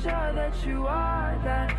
sure that you are that